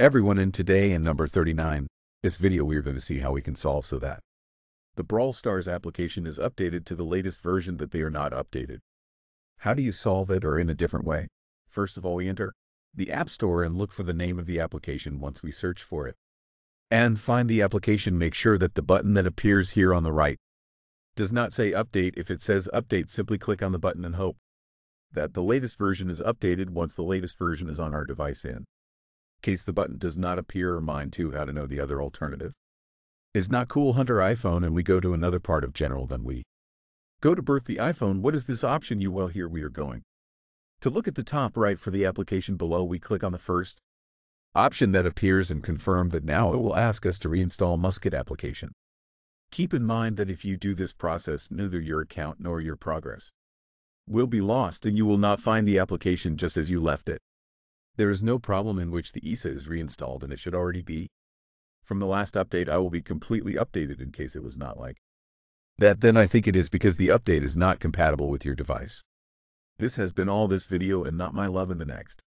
Everyone in today and number 39. This video we're going to see how we can solve so that the Brawl Stars application is updated to the latest version that they are not updated. How do you solve it or in a different way? First of all, we enter the App Store and look for the name of the application once we search for it. And find the application, make sure that the button that appears here on the right does not say update. If it says update, simply click on the button and hope that the latest version is updated once the latest version is on our device in case the button does not appear or mind too how to know the other alternative. Is not cool hunter iPhone and we go to another part of general then we go to birth the iPhone. What is this option you well here we are going. To look at the top right for the application below we click on the first option that appears and confirm that now it will ask us to reinstall Musket application. Keep in mind that if you do this process neither your account nor your progress will be lost and you will not find the application just as you left it. There is no problem in which the ISA is reinstalled and it should already be. From the last update, I will be completely updated in case it was not like that. Then I think it is because the update is not compatible with your device. This has been all this video and not my love in the next.